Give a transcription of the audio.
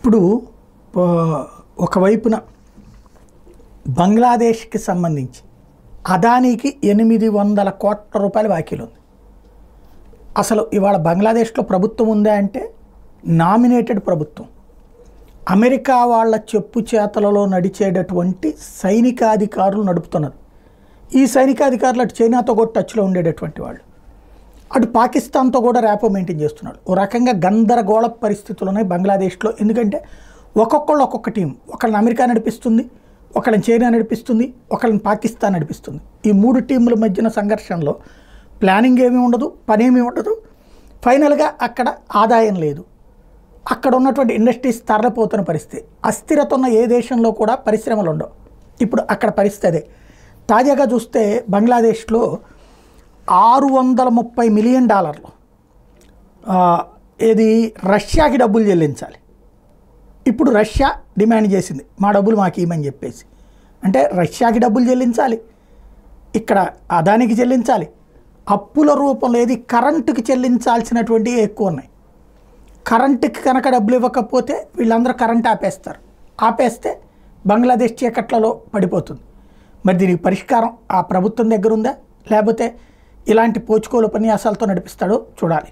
ఇప్పుడు ఒకవైపున బంగ్లాదేశ్కి సంబంధించి అదానీకి ఎనిమిది వందల కోట్ల రూపాయల బాకీలు ఉంది అసలు ఇవాళ బంగ్లాదేశ్లో ప్రభుత్వం ఉందా అంటే నామినేటెడ్ ప్రభుత్వం. అమెరికా వాళ్ళ చెప్పు చేతలలో నడిచేటటువంటి సైనికాధికారులు నడుపుతున్నారు. ఈ సైనికాధికారులు అటు చైనాతో కూడా టచ్లో ఉండేటటువంటి వాళ్ళు. అటు పాకిస్తాన్తో కూడా ర్యాపో మెయింటైన్ చేస్తున్నాడు. ఓ రకంగా గందరగోళ పరిస్థితులు ఉన్నాయి బంగ్లాదేశ్లో. ఎందుకంటే ఒక్కొక్కళ్ళు ఒక్కొక్క టీం. ఒకళ్ళని అమెరికా నడిపిస్తుంది ఒకళ్ళని చైనా నడిపిస్తుంది ఒకళ్ళని పాకిస్తాన్ నడిపిస్తుంది. ఈ మూడు టీముల మధ్యన సంఘర్షణలో ప్లానింగ్ ఏమీ ఉండదు పనేమీ ఉండదు. ఫైనల్గా అక్కడ ఆదాయం లేదు. అక్కడ ఉన్నటువంటి ఇండస్ట్రీస్ తరలిపోతున్న పరిస్థితి. అస్థిరత ఉన్న ఏ దేశంలో కూడా పరిశ్రమలు ఉండవు. ఇప్పుడు అక్కడ పరిస్థితి అదే. తాజాగా చూస్తే బంగ్లాదేశ్లో ఆరు వందల ముప్పై మిలియన్ డాలర్లు. ఇది రష్యాకి డబ్బులు చెల్లించాలి. ఇప్పుడు రష్యా డిమాండ్ చేసింది మా డబ్బులు మాకు ఇవ్వమని చెప్పేసి. అంటే రష్యాకి డబ్బులు చెల్లించాలి ఇక్కడ అదానికి చెల్లించాలి అప్పుల రూపంలో ఏది? కరెంటుకి చెల్లించాల్సినటువంటివి ఎక్కువ ఉన్నాయి. కరెంటుకి కనుక డబ్బులు ఇవ్వకపోతే వీళ్ళందరూ కరెంట్ ఆపేస్తారు. ఆపేస్తే బంగ్లాదేశ్ చీకట్లలో పడిపోతుంది. మరి దీనికి పరిష్కారం ఆ ప్రభుత్వం దగ్గర ఉందా? లేకపోతే ఇలాంటి పోచుకోలు ఉపన్యాసాలతో నడిపిస్తాడో. చూడాలి.